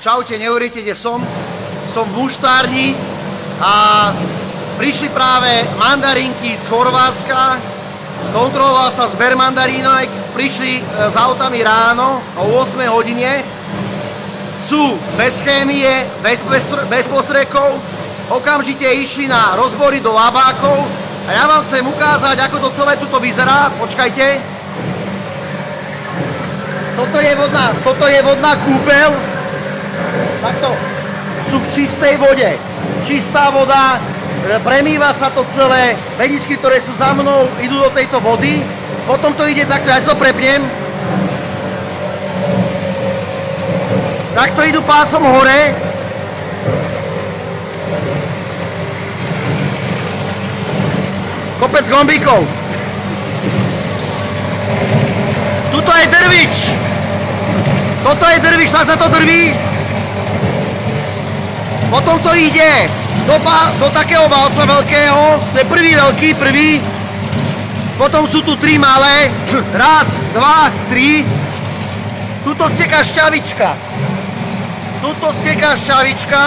Čaute, neuveríte, kde som. Som v muštárni a prišli práve mandarinky z Chorvátska. Kontroloval sa zber mandarínek, prišli e, s autami ráno o 8 hodine. Sú bez chémie, bez, bez, bez postrekov, okamžite išli na rozbory do labákov a ja vám chcem ukázať, ako to celé tuto vyzerá. Počkajte. Toto je vodná, toto je vodná kúpeľ. Takto sú v čistej vode. Čistá voda, premýva sa to celé, vedičky, ktoré sú za mnou, idú do tejto vody. Potom to ide takto, si to prepnem. Takto idú pásom hore. Kopec gombíkov. Tuto je drvič. Toto je drvič, tak sa to drví. Potom to ide do, do takého valca veľkého. To je prvý veľký, prvý. Potom sú tu tri malé. Raz, dva, tri. Tuto steká šťavička. Tuto steká šťavička.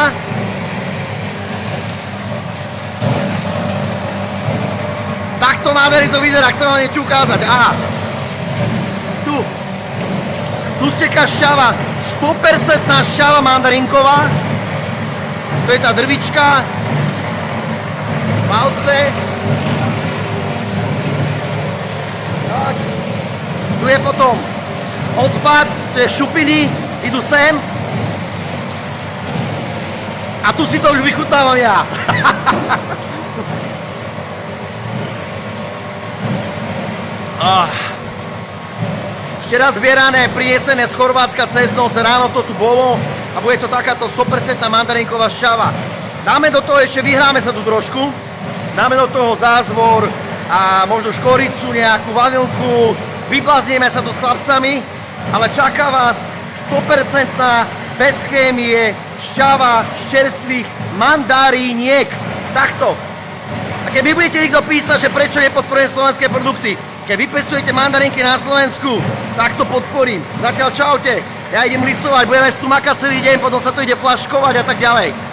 Takto nádherný to vyzerá, chcem vám niečo ukázať. Aha. Tu. Tu steká šťava. 100% šťava mandarinková. To je tá drvička. Palce. Tak. Tu je potom odpad, tu je šupiny, idú sem. A tu si to už vychutnávam ja. oh. Včera zbierané, prinesené z Chorvátska cez noc, ráno to tu bolo a bude to takáto 100% mandarinková šťava. Dáme do toho ešte, vyhráme sa tu trošku, dáme do toho zázvor a možno škoricu, nejakú vanilku, vybláznieme sa tu s chlapcami, ale čaká vás 100% bez chémie šťava z čerstvých mandaríniek. Takto. A keď vy budete niekto písať, že prečo nepodporujem slovenské produkty, keď vypestujete mandarinky na Slovensku, tak to podporím. Zatiaľ čaute. Ja idem lisovať, budeme tu makať celý deň, potom sa to ide flaškovať a tak ďalej.